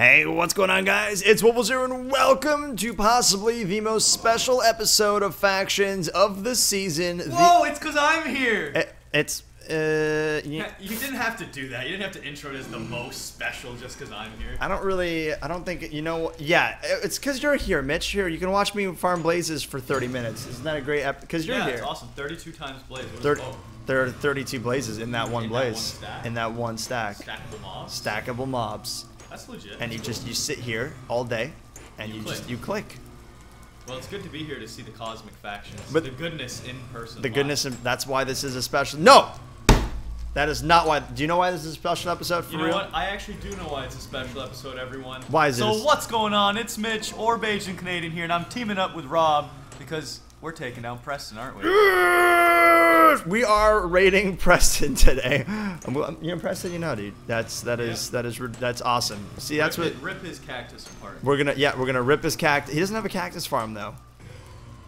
Hey, what's going on, guys? It's Woofless, and welcome to possibly the most special episode of Factions of the season. The- Whoa, it's because I'm here. Eh, it's uh, you, Yeah, You didn't have to do that. You didn't have to intro it as the most special just because I'm here. I don't really, I don't think you know. Yeah, it's because you're here, Mitch. Here, you can watch me farm blazes for 30 minutes. Isn't that a great? ep? Because you're yeah, here. it's awesome. 32 times blaze. What is Thir- it called? there are 32 blazes in that one In that one blaze. stack? in that one stack. Stackable mobs. Stackable mobs, That's legit. and you just you sit here all day, and you, You just click. you click. Well, it's good to be here to see the cosmic factions. But- the goodness in person. The live. goodness, and that's why this is a special. No, that is not why. Do you know why this is a special episode for You know real? what? I actually do know why it's a special episode, everyone. Why is it So what's going on? It's Mitch, or Bajan Canadian here, and I'm teaming up with Rob because we're taking down Preston, aren't we? We are rating Preston today. I'm, you know, Preston, you know, dude. That's that is Yeah. that is that's awesome. See, that's rip, what rip his cactus apart. we're gonna. Yeah, we're gonna rip his cactus. He doesn't have a cactus farm though,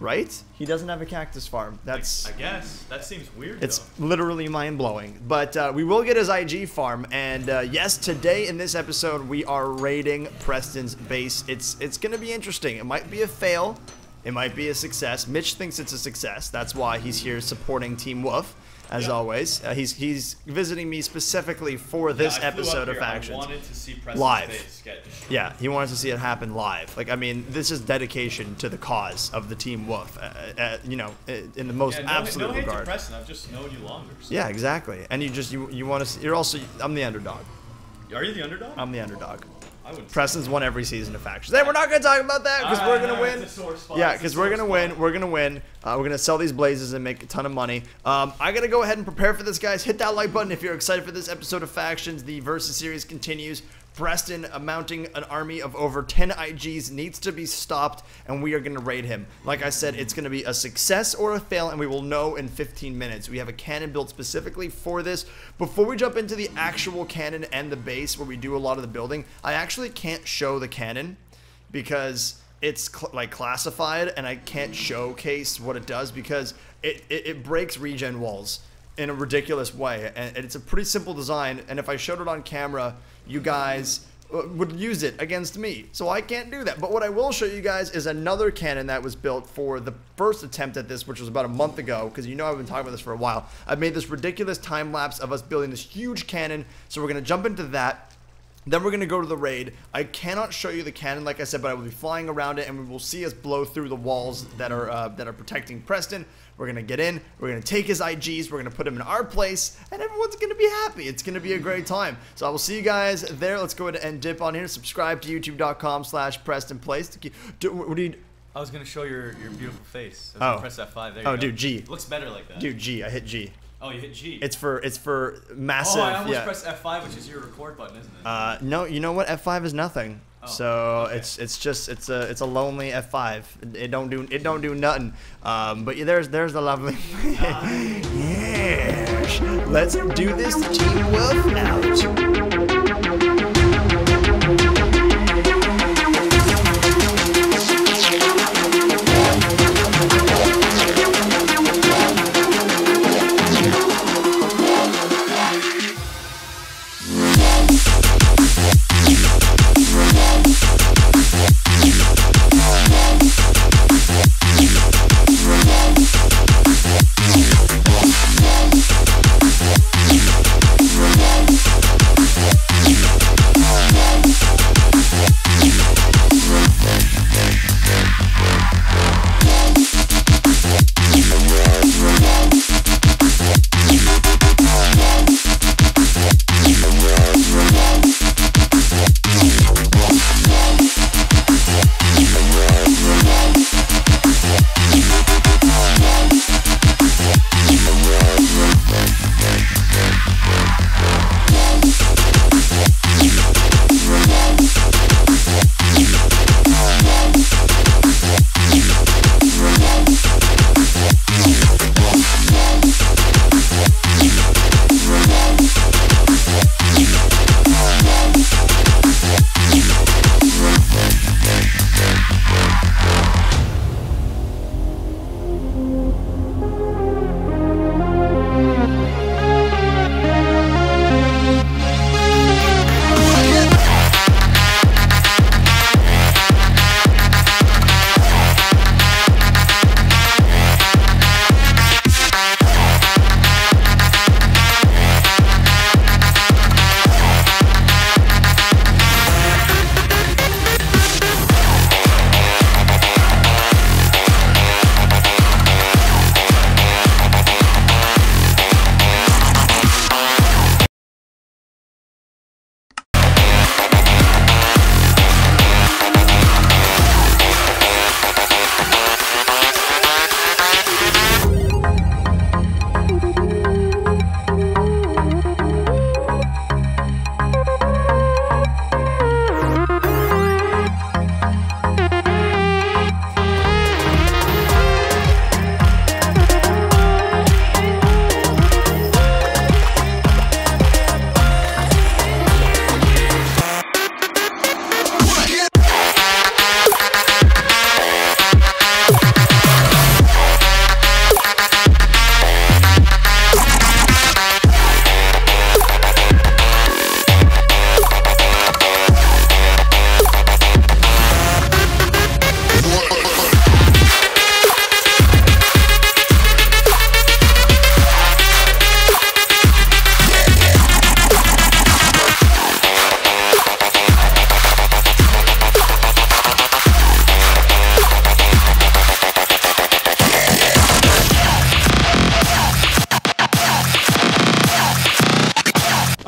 right? He doesn't have a cactus farm. That's. I guess that seems weird. It's though. literally mind blowing. But uh, we will get his IG farm, and uh, yes, today in this episode we are raiding Preston's base. It's it's gonna be interesting. It might be a fail, it might be a success. Mitch thinks it's a success. That's why he's here supporting Team Wolf, as Yeah. always. Uh, he's he's visiting me specifically for this Yeah, episode of Factions. wanted to see Live. Yeah, he wanted to see it happen live. Like, I mean, this is dedication to the cause of the Team Wolf. Uh, uh, you know, uh, in the most Yeah, no, absolute no regard. Preston. I've just known you longer. so- Yeah, exactly. And you just you you want to. See, you're also. I'm the underdog. Are you the underdog? I'm the underdog. Preston's won every season of factions. Hey, we're not gonna talk about that because we're gonna win. It's a sore spot. Yeah, because we're gonna win. We're gonna win. Uh, we're gonna sell these blazes and make a ton of money. Um, I gotta go ahead and prepare for this, guys. Hit that like button if you're excited for this episode of Factions. The versus series continues. Preston, uh, mounting an army of over 10 IGs, needs to be stopped, and we are going to raid him. Like I said, it's going to be a success or a fail, and we will know in 15 minutes. We have a cannon built specifically for this. Before we jump into the actual cannon and the base, where we do a lot of the building, I actually can't show the cannon because it's cl- like classified and I can't showcase what it does because it, it, it breaks regen walls in a ridiculous way and it's a pretty simple design and if I showed it on camera you guys uh, would use it against me. So I can't do that. But what I will show you guys is another cannon that was built for the first attempt at this which was about a month ago because you know I've been talking about this for a while. I've made this ridiculous time lapse of us building this huge cannon. So we're gonna jump into that then we're going to go to the raid. I cannot show you the cannon, like I said, but I will be flying around it, and we will see us blow through the walls that are uh, that are protecting Preston. We're going to get in. We're going to take his IGs. We're going to put him in our place, and everyone's going to be happy. It's going to be a great time. So I will see you guys there. Let's go ahead and dip on here. Subscribe to youtube.com slash PrestonPlayz. To keep, do, what do you, I was gonna show your your beautiful face. Oh. press F5. There you Oh, go. dude, G. Looks better like that. Dude, G. I hit G. Oh, you hit G. It's for it's for massive. oh, I almost yeah. pressed F5, which is your record button, isn't it? Uh, no, you know what? F5 is nothing. Oh, so okay. it's it's just it's a it's a lonely F5. It, it don't do it don't do nothing. Um, but yeah, there's there's the lovely. yes. Let's do this G Wolf out.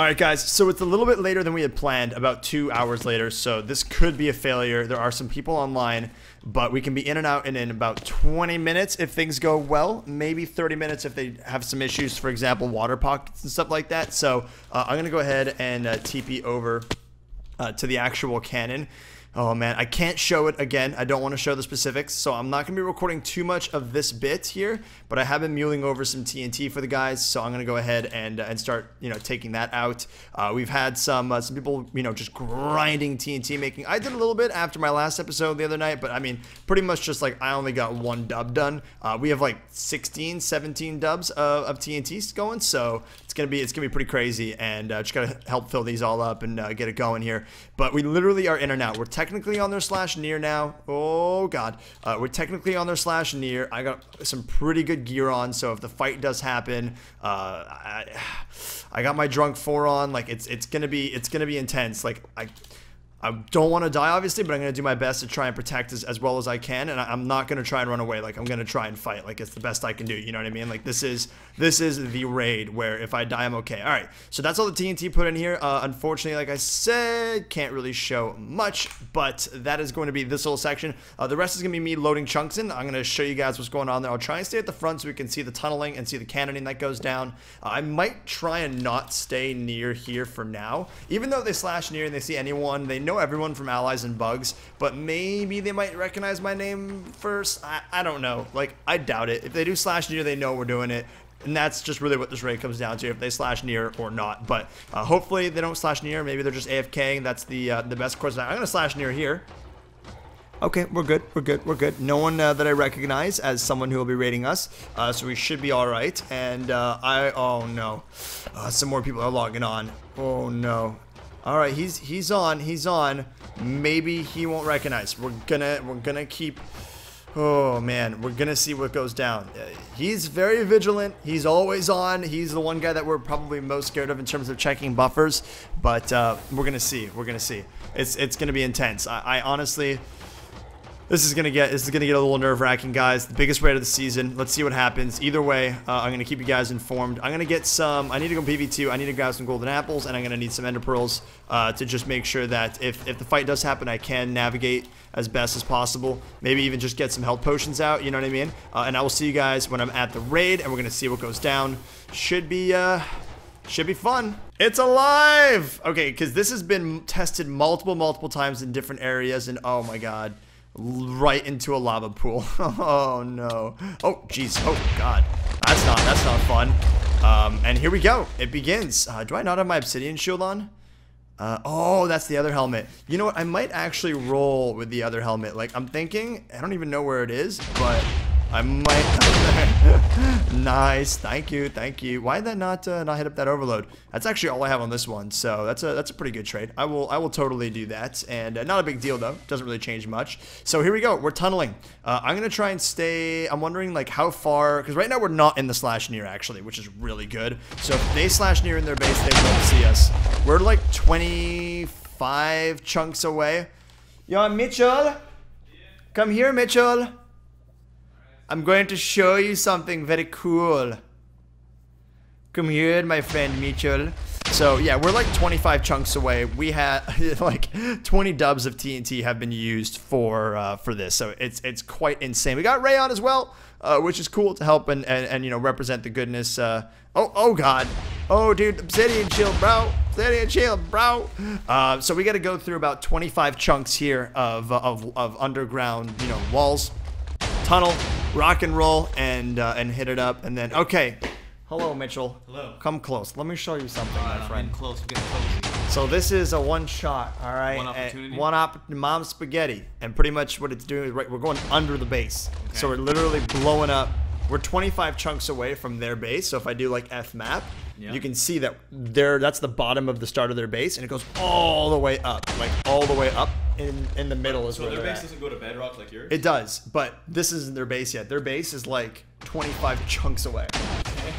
All right, guys. So it's a little bit later than we had planned, about two hours later. So this could be a failure. There are some people online, but we can be in and out in, in about 20 minutes if things go well. Maybe 30 minutes if they have some issues, for example, water pockets and stuff like that. So uh, I'm gonna go ahead and uh, TP over uh, to the actual cannon. Oh man, I can't show it again. I don't want to show the specifics, so I'm not going to be recording too much of this bit here, but I have been mulling over some TNT for the guys, so I'm going to go ahead and uh, and start, you know, taking that out. Uh, we've had some uh, some people, you know, just grinding TNT making. I did a little bit after my last episode the other night, but I mean, pretty much just like I only got one dub done. Uh, we have like 16, 17 dubs of, of TNTs going, so gonna be it's gonna be pretty crazy, and uh, just gotta help fill these all up and uh, get it going here. But we literally are in and out. We're technically on their slash near now. Oh god, uh, we're technically on their slash near. I got some pretty good gear on, so if the fight does happen, uh, I, I got my drunk four on. Like it's it's gonna be it's gonna be intense. Like I. I don't want to die, obviously, but I'm going to do my best to try and protect as, as well as I can, and I, am not going to try and run away. Like I'm going to try and fight. Like it's the best I can do. You know what I mean? Like this is this is the raid where if I die, I'm okay. All right, so that's all the TNT put in here. Uh, unfortunately, like I said, can't really show much, but that is going to be this little section. Uh, the rest is going to be me loading chunks in. I'm going to show you guys what's going on there. I'll try and stay at the front so we can see the tunneling and see the cannoning that goes down. Uh, I might try and not stay near here for now, even though they slash near and they see anyone, they know know everyone from Allies and Bugs, but maybe they might recognize my name first. I, I don't know. Like, I doubt it. If they do slash near, they know we're doing it. And that's just really what this raid comes down to, if they slash near or not. But uh, hopefully they don't slash near. Maybe they're just AFK. That's the uh, the best course. I'm going to slash near here. Okay, we're good. We're good. We're good. No one uh, that I recognize as someone who will be raiding us, uh, so we should be all right. And uh, I, oh no, uh, some more people are logging on. Oh no, all right, he's he's on. He's on. Maybe he won't recognize. We're gonna we're gonna keep. Oh man, we're gonna see what goes down. Uh, he's very vigilant. He's always on. He's the one guy that we're probably most scared of in terms of checking buffers. But uh, we're gonna see. We're gonna see. It's it's gonna be intense. I, I honestly. This is gonna get this is gonna get a little nerve wracking, guys. The biggest raid of the season. Let's see what happens. Either way, uh, I'm gonna keep you guys informed. I'm gonna get some. I need to go PV2. I need to grab some golden apples, and I'm gonna need some ender pearls uh, to just make sure that if if the fight does happen, I can navigate as best as possible. Maybe even just get some health potions out. You know what I mean? Uh, and I will see you guys when I'm at the raid, and we're gonna see what goes down. Should be uh, should be fun. It's alive! Okay, because this has been tested multiple, multiple times in different areas, and oh my god right into a lava pool. oh no. Oh jeez. Oh god. That's not that's not fun. Um, and here we go. It begins. Uh, do I not have my obsidian shield on? Uh, oh, that's the other helmet. You know what? I might actually roll with the other helmet. Like, I'm thinking, I don't even know where it is, but I might. nice. Thank you. Thank you. Why did that not uh, not hit up that overload? That's actually all I have on this one, so that's a that's a pretty good trade. I will I will totally do that, and uh, not a big deal though. Doesn't really change much. So here we go. We're tunneling. Uh, I'm gonna try and stay. I'm wondering like how far because right now we're not in the slash near actually, which is really good. So if they slash near in their base, they won't see us. We're like 25 chunks away. Yo, Mitchell. Come here, Mitchell. I'm going to show you something very cool. Come here, my friend Mitchell. So yeah, we're like 25 chunks away. We had like 20 dubs of TNT have been used for uh, for this, so it's it's quite insane. We got Rayon as well, uh, which is cool to help and, and, and you know represent the goodness. Uh, oh oh god, oh dude, Obsidian Shield, bro, Obsidian Shield, bro. Uh, so we got to go through about 25 chunks here of of of underground you know walls tunnel, rock and roll, and uh, and hit it up, and then okay. Hello, Mitchell. Hello. Come close. Let me show you something, right, my friend. close. Close. So this is a one shot, all right? One And opportunity? one op mom spaghetti. And pretty much what it's doing is right, we're going under the base. okay. So we're literally blowing up. We're 25 chunks away from their base. So if I do like F map, Yeah. you can see that there that's the bottom of the start of their base and it goes all the way up. Like all the way up in in the middle is So where their base at. doesn't go to bedrock like yours? It does, but this isn't their base yet. Their base is like 25 chunks away.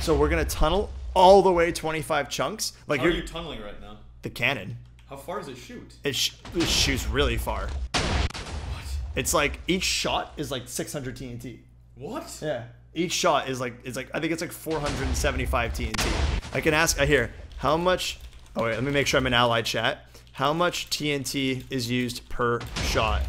So we're gonna tunnel all the way 25 chunks. Like How are you're you tunneling right now? the cannon. How far does it shoot? It, sh- it shoots really far. What? It's like each shot is like 600 TNT. What? Yeah. Each shot is like is like I think it's like 475 TNT. I can ask uh, I hear how much Oh wait, let me make sure I'm in allied chat. How much TNT is used per shot?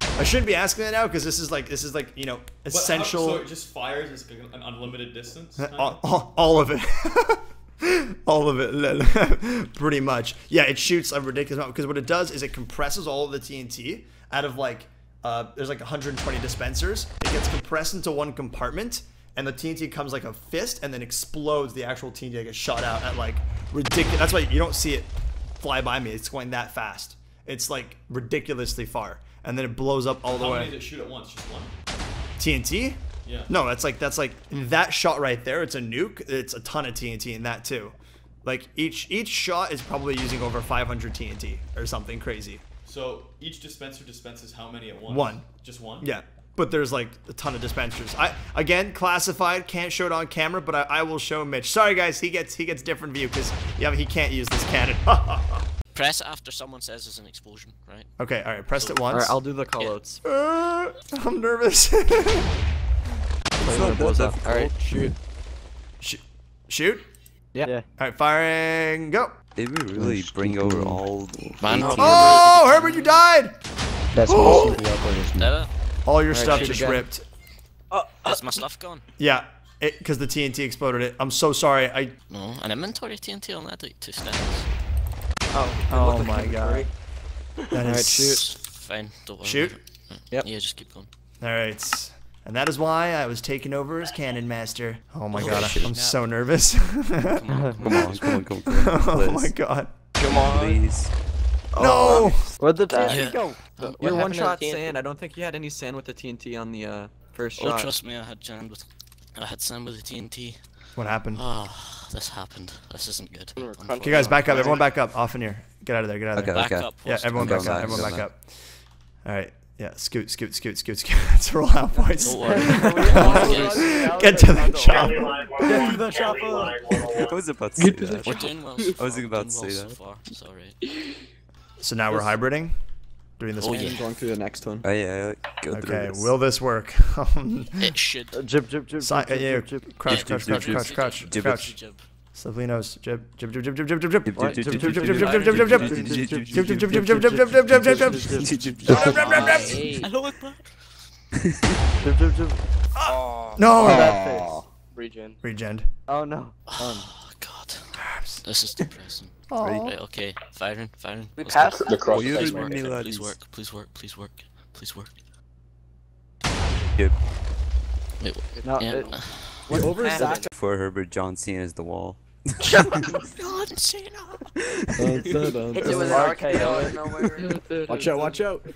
I shouldn't be asking that now because this is like this is like you know But essential. so it just fires an unlimited distance. Uh, kind all, of? all, all of it. all of it. Pretty much. Yeah, it shoots a ridiculous amount because what it does is it compresses all of the TNT out of like uh, there's like 120 dispensers. It gets compressed into one compartment and the TNT comes like a fist and then explodes the actual TNT that gets shot out at like ridiculous. That's why you don't see it fly by me. It's going that fast. It's like ridiculously far. And then it blows up all the How way. many does it shoot at once? Just one. TNT? Yeah. No, that's like that's like that shot right there. It's a nuke. It's a ton of TNT in that too. Like each each shot is probably using over 500 TNT or something crazy. So each dispenser dispenses how many at once? One. Just one. Yeah, but there's like a ton of dispensers. I again classified, can't show it on camera, but I, I will show Mitch. Sorry guys, he gets he gets different view because yeah he can't use this cannon. Press it after someone says there's an explosion, right? okay, all right, pressed it once. Alright, I'll do the callouts. Uh, I'm nervous. Wait, when it blows up. Alright, shoot. Sh- shoot. Yeah. yeah. All right, firing. Go. They would really bring over all Man, Oh, Herbert, you died. That's Oh! supposed to be up on his Did it? All your All right, stuff just again. ripped. Is my stuff gone? Yeah, because the TNT exploded it. I'm so sorry. I. No. An inventory TNT on that like two steps. Oh, Oh my god. That Alright, shoot. Fine. Don't worry. Shoot. about. Yep. Yeah, just keep going. All right. And that is why I was taken over as cannon master. Oh my Oh, god, shit. I'm so nervous. Come on. Come on, come on, come on, come on. oh my god. Come on. Please. No. Where'd the Yeah. TNT go? You're one shot sand. I don't think you had any sand with the TNT on the uh, first Oh, shot. trust me, I had Jan with, I had Sam with the TNT. What happened? Ah, this happened. This isn't good. Okay, guys, back up. Everyone, back up. Off in here. Get out of there. Get out of Okay, there. Back okay. up. Yeah, everyone back up. Everyone back back. up. All right. Yeah, scoot, scoot, scoot, scoot, scoot. Let's roll out, boys. Don't worry. Guys, Get to the chopper. Get to the chopper. I was about to say Get to the that. Well. I was about to say well that. So far. So now we're hybriding. Doing this Oh, one. yeah. I'm going through the next one. Oh yeah, go Okay, this. will this work? It should. Uh, Jib, jib, jib, Si- jib, yeah, jib, jib. crouch, Jib, crouch, jib, crouch, jib, crouch, jib. crouch, Jib, crouch. Savlinos. Jib, jib, jib, jib, jib, jib, jib, jib. No, that face. Regen. Regen. Oh no. Oh god. This is depressing. Wait, okay. Firing, firing. We passed the cross. Please work, please work, please work, please work, please work. Yep. Wait, no, yeah. it, what over Zach for Herbert John Cena is the wall. God, Cena. It's It was an an RKO out of nowhere. Watch out, watch out.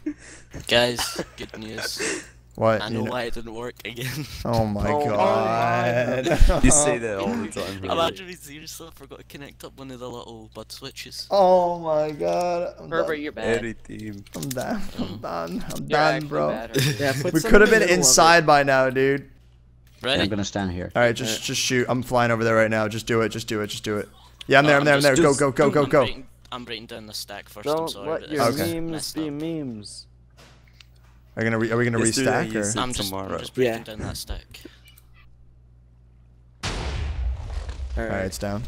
Guys, good news. What? I You know know- why it didn't work again. Oh my Oh my god. You say that all the time. I'm Herbert. actually seriously I forgot to connect up one of the little bud switches. Oh my god. I'm Herbert, done. you're bad. Every team. I'm done. I'm oh. done. I'm You're done, bro. bad, Yeah, We could have been middle of it. inside by now, dude. Right? I'm gonna stand here. All right, just just shoot. I'm flying over there right now. Just do it. Just do it. Just do it. Yeah, I'm there. I'm there. I'm there. Go, go, go, go, go. I'm breaking down the stack first. I'm sorry. let but your Okay. memes messed be up. memes. Are we gonna re- are we gonna Yesterday restack or? said I'm just, tomorrow. I'm just breaking Yeah. down that stack. All right, Alright, it's down.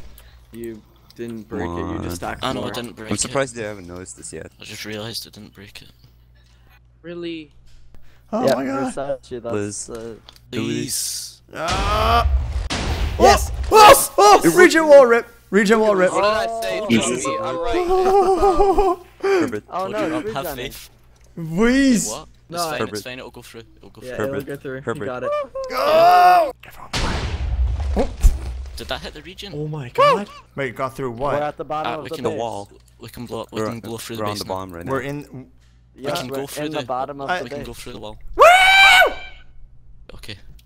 you didn't break it, you just stacked I know I didn't break it. I'm it. surprised they haven't noticed this yet. I just realised I didn't break it. Really? Oh yeah, my god. Versace, Liz. uh, Please. Ah. Yes. Oh, oh, regen wall rip. Regen wall rip. What did I say? Jesus. I'm right. Oh, Herbert. Oh Told no, you, it's have faith. Wheeze. What? No, it's fine, Herbert. it's fine, it'll go through. It'll go Yeah, through. it'll go through. Herbert. You got it. Oh. Did that hit the regen? Oh my god. Wait, it got through what? We're at the bottom Ah, of we the can The wall. We can blow, we We're, can blow through the we're on the bomb right now. We're in. Yeah, we're go through in the, the- bottom of I- the We can go through the wall.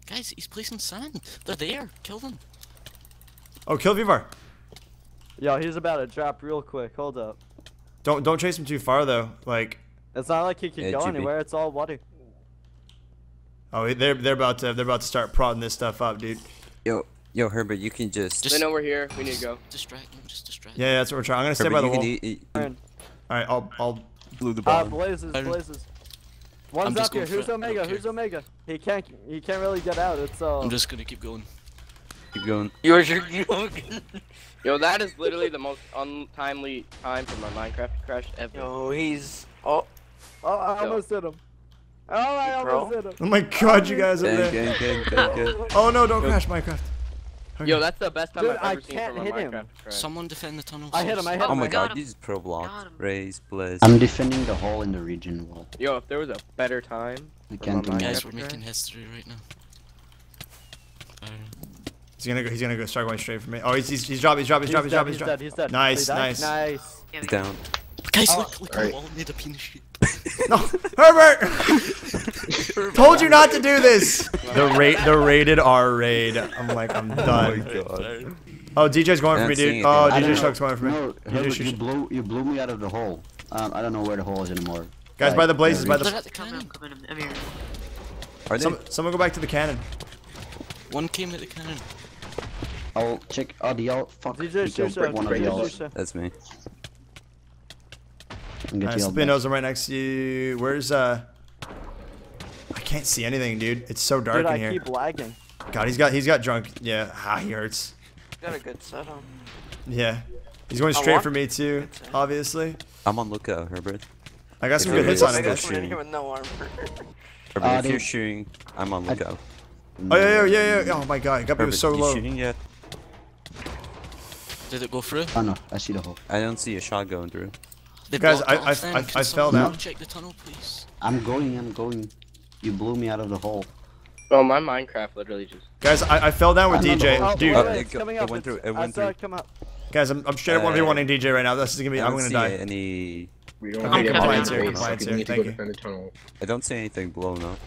Okay. Guys, he's placing sand. They're there. Kill them. Oh, kill Vivar. Yo, he's about to drop real quick. Hold up. Don't don't chase him too far though. Like, It's not like he can Yeah, go anywhere. It's all water. oh, they're they're about to they're about to start prodding this stuff up, dude. Yo, yo, Herbert, you can just. Just They know we're here. We need to go. distract them. Just distract Yeah, that's what we're trying. I'm gonna stay by the you wall. can. All right, I'll I'll. Blew the Uh, bomb. blazes, blazes. One's just up here. going for Who's it. I don't Omega? care. Who's Omega? He can't. He can't really get out. It's uh. I'm just gonna keep going. Keep going. Yours, your, you Yo, that is literally the most untimely time for my Minecraft to crash ever. Yo, he's. Oh, Oh, I Yo. almost hit him. Oh, I Hey, bro. almost hit him. Oh my god, you guys are there. gang, gang, gang, gang. Oh no, don't crash Minecraft. Okay. Yo, that's the best time Dude, I've I ever seen can't for my hit him. Minecraft to crash. Someone defend the tunnel. I hit him, I hit him. Oh my god, him. this is pro block. Got him. Raise, Blizz. I'm defending the hole in the regen wall. Yo, if there was a better time, I For can't do my. Guys, we're making history right now. He's gonna go. He's gonna go. Start going straight for me. Oh, he's he's, he's dropping. He's dropping. He's dropping. He's dead, dropping. he's He's dead, dropping. he's dead. Nice, Did nice. Nice. Yeah, He's we- down. guys, Oh, look, look, the alright. wall made a penis shape. No, Herbert. Told you not to do this. The rate. The rated R raid. I'm like, I'm done. God. Oh, DJ's going for me, dude. Oh, dude. DJ know. Shuck's going for me. No, DJ Herbert, you Shuck. blew you blew me out of the hole. Um, I don't know where the hole is anymore. Guys, by the blazes, by They're the. at the Come in, cannon. come in, I'm here. Are they? Some, someone go back to the cannon. One came at the cannon. I'll check. Oh, the L. Fuck. DJ he killed Shusha. one of the DJ L's. Shusha. That's me. And get Nice. the L back. I'm right next to you. Where's uh? I can't see anything, dude. It's so dark Dude, in I here. keep lagging. God, he's got he's got drunk. Yeah, ah, he hurts. got a good setup. Yeah, he's going straight for me too. Obviously, I'm on lookout, Herbert. I got some If good hits on him. good though. We're here with no armor. Herbert, Uh, if you're shooting, I'm on lookout. Oh yeah, yeah, yeah, yeah. Oh my God, Guppy Herbert, was so low. shooting yet? Did it go through? Oh no, I see the hole. I don't see a shot going through. They Guys, I- I- I- I fell down. Check the tunnel, please. I'm going. I'm going. You blew me out of the hole. oh my Minecraft literally just. Guys, I, I fell down with I know the DJ. Oh, Dude, wait, Uh, it it's go- it went through, it went saw through. it come up. guys, I'm, I'm straight up Uh, 1v1ing DJ right now. This is gonna be. I I'm don't gonna see die. any. We don't Okay, compliance any here, ways, compliance here, need to thank go you. the tunnel. I don't see anything blown up.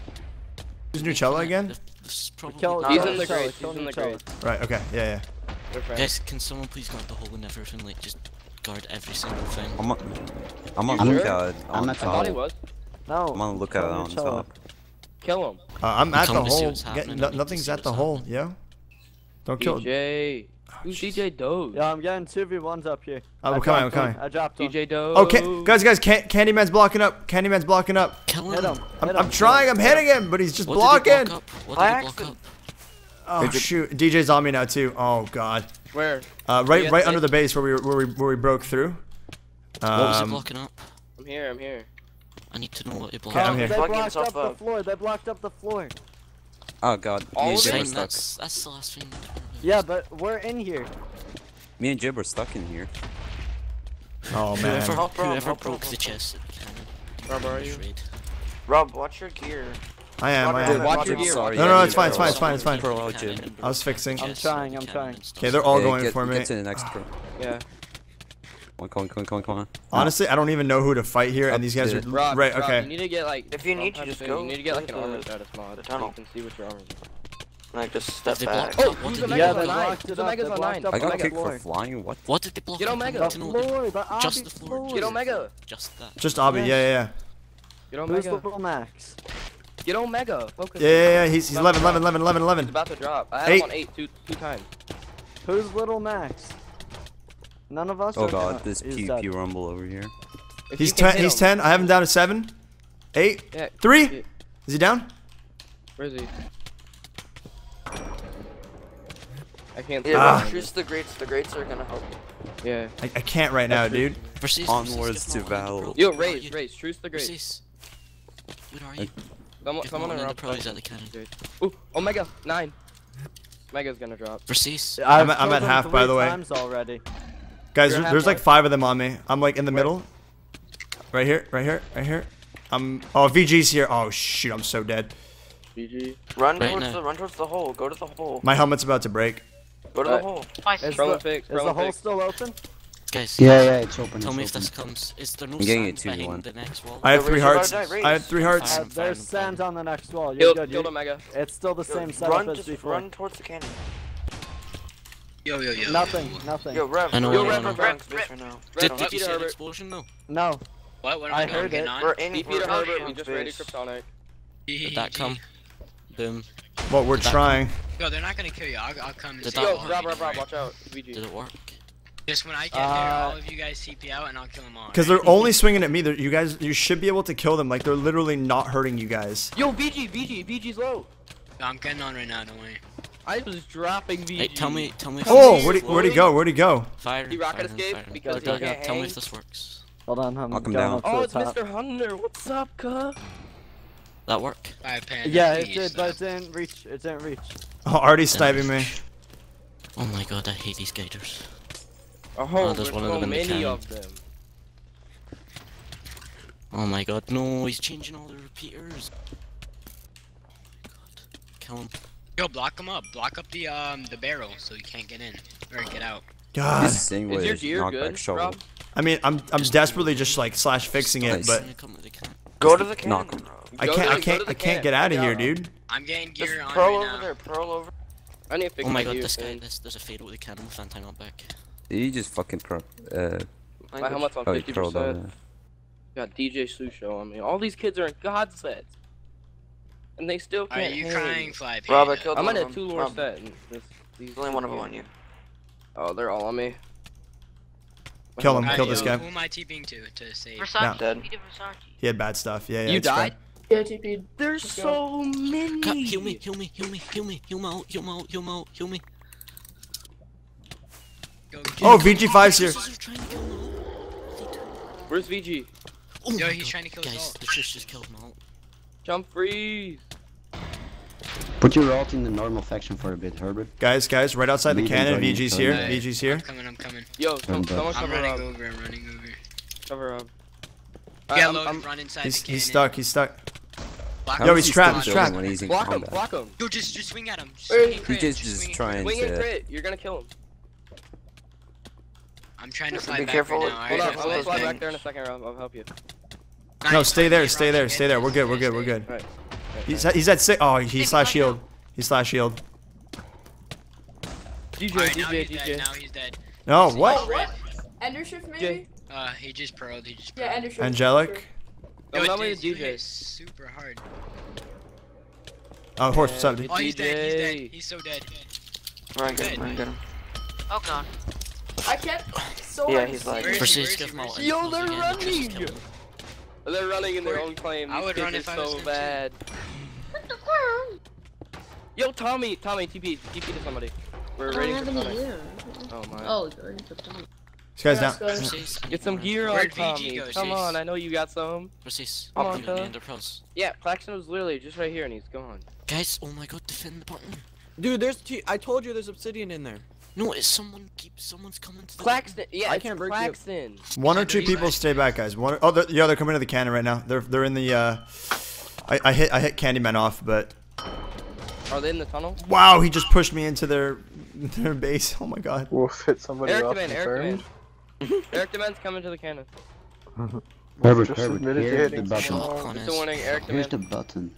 Who's Nucella again? This probably Kill, He's in the grave, he's in the grave. Right. Okay. Yeah, yeah. Guys, can someone please guard the hole and everything? Like, just guard every single thing. I'm on, I'm on You sure? lookout I'm on at the I thought he was. No. I'm on lookout on Nucella. top. Kill him. Uh, I'm at the coming to see hole. Get, no, I need to nothing's at the hole. happening. Yo. Don't kill. DJ. Who's DJ Doge? Yeah, I'm getting 2v1s up here. Oh, I I'm coming, I'm dropped one. coming. I dropped one. DJ Doge. Okay, guys, guys, can, Candyman's blocking up. Candyman's blocking up. Kill Hit him. him. I'm, hit I'm him. trying. I'm hitting him, but he's just What did he blocking. block up? What By did he block up? Oh shoot, DJ's on me now too. Oh god. Where? Uh, right, right under the base where we where we where we broke through. What was he Um, blocking up? I'm here. I'm here. I need to know what he blocked Okay, I'm up. here. They blocked himself up the floor. They blocked up the floor. Oh god, All me and of Jib it? are Fine, stuck. that's, that's the last thing. Yeah, but we're in here. Me and Jib are stuck in here. Oh man. Help, Rob, whoever broke the chest at the cannon. Rob, are you? Rob, watch your gear. I am. I Dude, am. watch your gear. Sorry, No, yeah, no, it's fine, it's fine, it's fine, it's fine. Pro out, I was fixing. I'm trying, I'm trying. Okay, they're all Yeah, going get, for me. Get to the next pro. Yeah. Come on, come on, come on, come on. Honestly, I don't even know who to fight here, and these guys are Upstairs. Rob, right. Rob, Okay. You need to get like. If you need to, just go You need to get like an armor the- status mod. the so you tunnel. can see what your armor is. Like, just step they back. blocked Oh, up, what did the he Yeah, Mega's they on nine? blocked Who's it the up. Mega's They on blocked nine? up I got kicked for flying. What? What did they block Get? Omega. I need The to know what they- floor, the Just the floor. floor. Get Omega. Just that. Just Abby. Yeah, yeah, yeah. Get Who's Omega. little Max? Get Omega. Focus. Yeah, yeah, yeah. He's he's 11, 11, 11, 11, 11. He's about to drop. I had Eight. him on eight two two times. Who's little Max? None of us. Oh are- god, no, this he's PvP dead. rumble over here. If He's ten. He's ten. I have him down to seven, eight, Yeah. three. Yeah. Is he down? Where is he? I can't. Yeah, see Ah. ah. the greats. The greats are gonna help you. Yeah. I, I can't right now, dude. Versus, Onwards to Val. Yo, Where are raise, raise. Truce the great. Versus. Where are you? Someone, If someone no one in the around. pro is at the cannon. Ooh, Omega nine. Omega's gonna drop. Versus. I've I'm at- I'm at half, by the way. times already. Guys, You're there's like halfway. five of them on me. I'm like in the middle. Right here, right here, right here. I'm. Oh, VG's here. Oh shoot, I'm so dead. VG. Run Right towards now. the run towards the hole. Go to the hole. My helmet's about to break. Go to Uh, the hole. Twice. Is Prone the, fix, is the hole still open? Guys. Yeah, yeah, it's open. Tell it's me if this comes. Is there no I'm sand it 2v1. the next wall? I have three hearts. about to die, I have three hearts. Uh, there's fine, sand fine. on the next wall. You're Killed, good. killed You, Omega. it's still the Yo, same setup run, as just before. run towards the cannon. Yo, yo, yo. Nothing, nothing. Yo, Rev. I know, Yo, I know, Rev, I know. Rev, Rev, now. Rev, Did, did you Peter see an explosion though? No. What? What am I I doing? heard Getting it. on? We're aiming DP to for Herbert. We space. just raided Kryptonic. Did that come? Boom. Well, we're trying. Yo, they're not gonna kill you. I'll, I'll come and Did that Yo, Rob, Rob, Rob, watch out. Did it work? Just when I get there, Uh, all of you guys CP out and I'll kill them all. Because they're only swinging at me. They're, you guys, you should be able to kill them. Like they're literally not hurting you guys. Yo, VG, VG, VG's low. No, I'm getting on right now. Don't worry. I was dropping VG. Hey, tell me, tell me. Oh, where'd he, where'd he go? Where'd he go? Fire. He rocket fire, escaped fire. because he Okay, can't Tell me if this works. Hold on, I'm Knock him going down. Oh, it's top. Mr. Hunter. What's up, cuh? That work? Five. Yeah, it did, but stop. it didn't reach. It didn't reach. Oh, already sniping me. Oh my god, I hate these gators. Oh, there's there's one of so them in the many cannon. of them. Oh my god, no, he's changing all the repeaters. Oh my god. Kill him. Yo, block him up. Block up the um the barrel so he can't get in or get out. God. This thing Is your gear good, shovel. Rob? I mean, I'm I'm desperately just like slash fixing it, but Can I come with the can- Go to the cannon, Knock him. bro. I can't I can't I can't get out of here, dude. I'm getting Just gear on pearl right over now. there, pearl over. I need to fix Oh my god, gear this guy, soon. there's, there's a fatal with the cannon with anti back. You just fucking pro. Uh, My helmet's on oh, you curled 50%. on. Got DJ Susho on me. All these kids are in God sets. And they still can't Are you hang. crying, Fly Rob, I Panda? killed I'm in a two lore set. And this, these There's only one of them on you. Oh, they're all on me. Kill him, kill this guy. Who am I TPing to to save? No. Dead. He had bad stuff. Yeah, yeah. you it's fine. died? Yeah, TP. There's so many. Cut, heal me, heal me, heal me, heal me, heal me out, heal me out, heal me out, heal me. Yo, Oh, VG5's here. This is trying to kill me out. Where's VG? Oh Yo, he's God. trying to kill us Guys, all. the fish just killed me out. Jump freeze. Put your ult in the normal faction for a bit, Herbert. Guys, guys, right outside the cannon. Bunny, VG's here. Alright. VG's here. I'm coming, I'm coming. Yo, some, Turned up. someone I'm running up. over, I'm running over. Cover up. Yeah, I'm- Logan, I'm- run inside He's the cannon. he's stuck. He's stuck. Block How Yo, him. he's he trapped, he's trapped. When he's in Block him, block him. Yo, just, just swing at him. Just swing He crit, just swing just and trying Wing and crit. You're gonna kill him. Crit. I'm trying to fly be back careful right now. Hold alright? up, I'm gonna those fly back things. there in a second, Rob. I'll help you. No, stay there. Stay there. Stay there. We're good. We're good. We're good. Right. He's at, he's at six. Oh, he slash shield. He slash shield. DJ, Alright, now DJ, he's dead. DJ. Now he's dead. No, Oh, what? what? Ender shift maybe? Uh, he just pearled. He just. Yeah, pearled. ender shift. Angelic. Don't Yo, dude, the DJ. super hard. Oh, horse. What's up, dude? Oh, he's dead. He's dead. He's so dead. Run, get him, run, get him. Oh god. I can't. So Yeah, hard to he's see. like- Where is For he? sake, Where is give he? him Where all is he? Yo, infos they're again, just running! kill him. They're running in their Where- own claim. I These would kids run are if I was so him, too. bad. Yo, Tommy, Tommy, TP, TP to somebody. We're ready for Tommy. Oh my. Oh, This guy's down. Let's go. Versus, I Get need some more gear on Where'd VG Tommy. go, Come Chase? on, I know you got some. Versus, Come on, you cuz. and the pros. Yeah, Claxton was literally just right here and he's gone. Guys, oh my god, defend the button. Dude, there's t- I told you there's obsidian in there. No, it's someone keeps someone's coming to the Claxton, yeah, I it's can't break the- Claxton. One or two people stay back, guys. One. Oh, they're, yeah, they're coming to the cannon right now. They're they're in the. uh I, I hit I hit Candyman off, but Are they in the tunnel? wow, he just pushed me into their their base. Oh my god. Wolf hit somebody Eric off Deman, the Eric turn. Deman. Eric Deman's coming to the cannon. Herbert, Just Herbert, admitted to here's the hitting button. someone. Shot on Just warning, Eric Here's the button.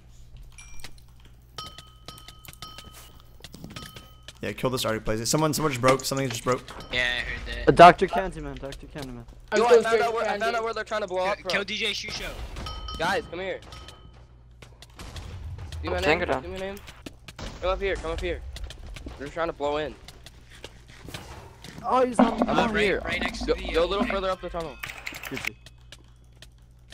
Yeah, kill this already plays it. Someone someone just broke. Something just broke. Yeah, I heard Uh, that. Dr. Candyman, Dr. Candyman. I'm Yo, I found, out where, I found out where they're trying to blow up Kill, kill. DJ Shusho. Guys, come here. See my Oh, name? Tango down. See my name? Come up here, come up here. They're trying to blow in. Oh, he's on. I'm Uh, up right, here. right next to Go, the. go a uh, little further up the tunnel.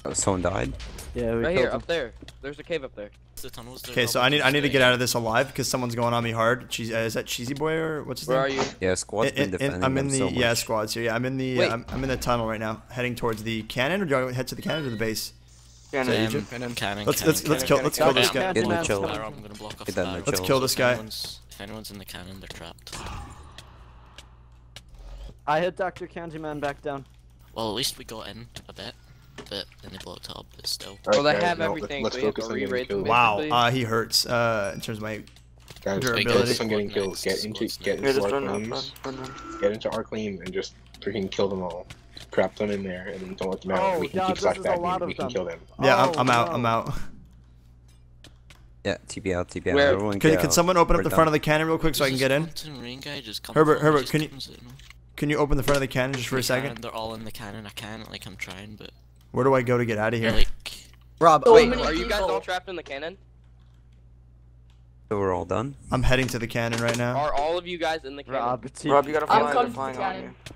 Oh, someone died. Yeah, we Right here, him. up there. There's a cave up there. The tunnels, Okay, so I need I need to get out of this alive because someone's going on me hard. Cheese, uh, is that Cheesy Boy or what's his Where are you? Yeah, squad's In- been in- defending I'm in them the so yeah much. squads here. Yeah, I'm in the uh, I'm, I'm in the tunnel right now, heading towards the cannon. Or do I head to the cannon or the base? Cannon. Is that Um, Egypt? cannon, Let's cannon, let's let's kill let's kill this guy. In the chill. I'm gonna block off Get the that in the fire. Let's kill this guy. If anyone's in the cannon, they're trapped. I hit Dr. Candyman back down. Well, at least we got in a bit, but then they blew it up, but still. Well, they guys, have no, everything, Let's so you have focus on getting kills. Wow, uh, he hurts uh, in terms of my Guys, durability. focus on getting kills. Get into Squad's get into our run up, run, claims. run, run. Get into our claim and just freaking kill them all. Trap them in there and don't let them out. Oh, we can God, keep this slash is a lot backing. of We can kill them. yeah. I'm, Oh, I'm out. I'm out. Yeah, TP out, TP out. Where- Everyone Can, can someone open up We're the done. front of the cannon real quick so I can get in? Mountain rain guy just comes Herbert, Herbert, can you- in. Can you open the front of the cannon just for a second? They're all in the cannon. I can't. Like I'm trying, but Where do I go to get out of here? like Rob, So Wait, are you guys all trapped in the cannon? So we're all done. I'm heading to the cannon right now. Are all of you guys in the cannon? Rob, it's Rob, you gotta fly. I'm coming to flying the on cannon. you.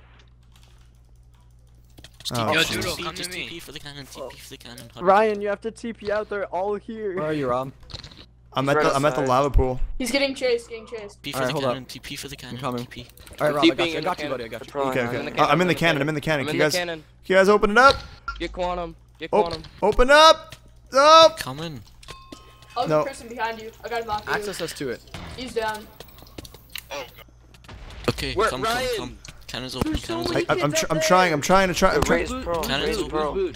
Oh, Yo. Doodle, TP, come to me. TP for the cannon. TP for the cannon. Ryan, you have to TP out. They're all here. where are you, Rob? I'm He's at right the I'm at the outside. lava pool. He's getting chased, getting chased. TP for Alright, the hold cannon. up. TP for the cannon. coming. TP. Alright, Rob, I got TPing you. I got you, buddy. I got you. Probably Okay, not. okay. in the Uh, I'm in the cannon, cannon. I'm in the cannon. Can you the guys can you guys open it up? Get quantum. Get quantum. open up. Up. Coming. Oh, No. the person behind you. I got him off you. Access us to it. He's down. Okay, Where- come, Ryan? come, come. Cannon's open. Cannon's I, open. I'm, tr- I'm trying. I'm trying to try. I'm, try- Raise pro. Cannon's open.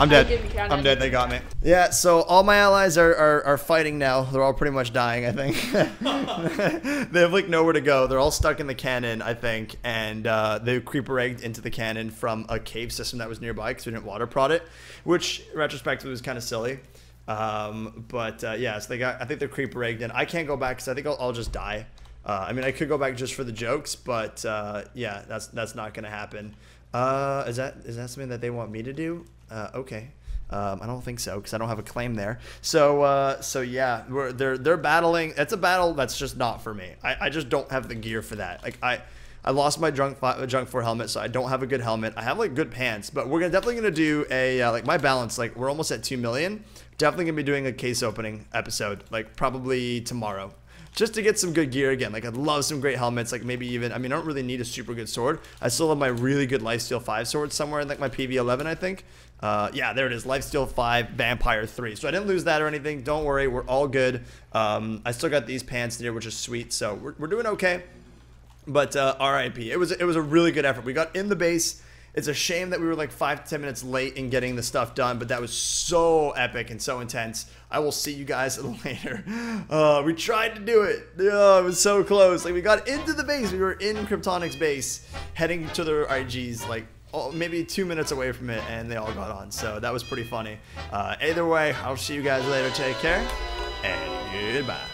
I'm dead. I'm dead. They got me. Yeah. So all my allies are, are, are fighting now. They're all pretty much dying. I think they have like nowhere to go. They're all stuck in the cannon. I think, and uh, they creeper egged into the cannon from a cave system that was nearby because we didn't water prod it, which retrospectively was kind of silly. Um, but uh, yeah, so they got. I think they're creeper egged in. I can't go back because I think I'll, I'll just die. Uh, I mean, I could go back just for the jokes, but uh, yeah, that's that's not gonna happen. Uh, is that is that something that they want me to do? Uh, okay. Um, I don't think so because I don't have a claim there. So uh, so yeah, they're they're battling. It's a battle that's just not for me. I, I just don't have the gear for that. Like I. I lost my junk junk four helmet, so I don't have a good helmet. I have like good pants, but we're gonna definitely gonna do a uh, like my balance. Like we're almost at two million. Definitely gonna be doing a case opening episode, like probably tomorrow just to get some good gear again. Like I'd love some great helmets. Like maybe even I mean I don't really need a super good sword. I still have my really good lifesteal five sword somewhere in like my PV11 I think. Uh, yeah, there it is. Lifesteal five, Vampire three. So I didn't lose that or anything. Don't worry, we're all good. Um, I still got these pants here, which is sweet. So we're, we're doing okay. But uh, RIP. It was it was a really good effort. We got in the base. It's a shame that we were like five to ten minutes late in getting the stuff done, but that was so epic and so intense. I will see you guys later. Uh, we tried to do it. Oh, it was so close. Like we got into the base. We were in Kryptonic's base, heading to the IGs. Like maybe two minutes away from it, and they all got on. So that was pretty funny. Uh, either way, I'll see you guys later. Take care, and goodbye.